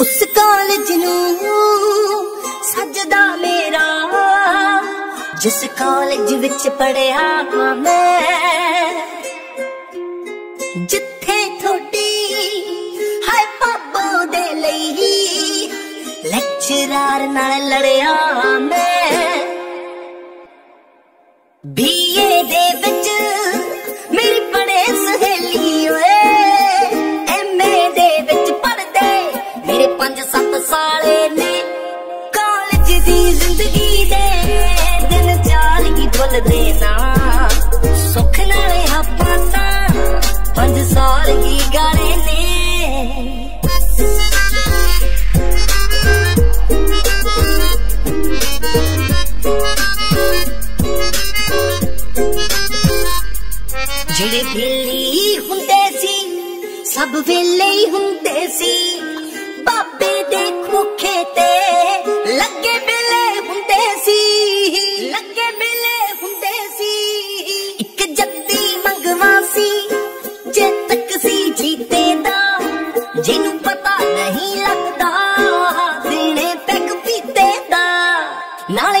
ਉਸ ਕਾਲਜ ਨੂੰ ਸਜਦਾ ਮੇਰਾ, ਜਿਸ ਕਾਲਜ ਵਿੱਚ ਪੜਿਆ ਮੈਂ। ਜਿੱਥੇ ਥੋੜੀ ਹਾਏ ਪਾਪਾ ਦੇ ਲਈ ਲੈਕਚਰਾਰ ਨਾਲ ਲੜਿਆ ਮੈਂ। ਬੀਏ ਦੇ 5-7 ਨੇ ਕਾਲਜ ਦੀ ਜ਼ਿੰਦਗੀ ਦੇ ਦਿਨ ਚਾਰ ਹੀ ਭੁੱਲਦੇ ਨਾ। ਸੁੱਖ ਨਾਲੇ ਆਪਾਂ ਤਾਂ 5 ਸਾਲ ਹੀ ਗਾਲੇ ਨੇ। ਜਿਹੜੇ ਵੇਲੇ ਹੁੰਦੇ ਸੀ, ਸਭ ਵੇਲੇ ਹੁੰਦੇ ਸੀ। ਜਿਹਨੂੰ ਪਤਾ ਨਹੀਂ ਲੱਗਦਾ। ਦਿਨੇ ਪੈਗ ਪੀਤੇ ਦਾ। ਨਾਲ